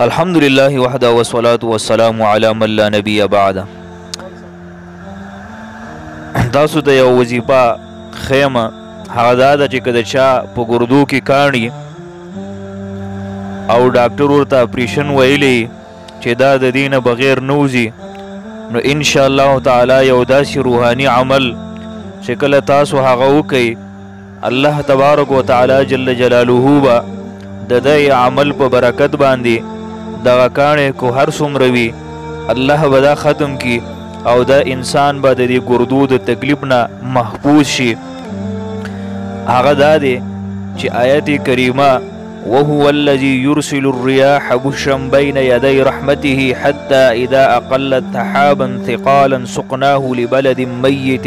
الحمد لله وحده والصلاة والسلام على من لا نبي بعد تاسو ته یو وظیفه خیمه هغه دا ده چې که د چا په ګردو کې کاڼي او ډاکټر ورته اپریشن ویلی چې دا د دینه بغیر نوځي نو ان شاء الله تعالی یو داسې روحاني عمل چې کله تاسو هغه وکئ الله تبارک وتعالی جل جلاله با د دې عمل په برکت باندې دغه کاڼې کو هر څومره وي الله به دا ختم کی او دا انسان به د دې ګردو د تکلیف نه محفوظ شي هغه دا دی چې آیت کریمه وهو الذي يرسل الرياح بشرا بين يدي رحمته حتى إذا أقلت سحابا ثقالا سقناه لبلد ميت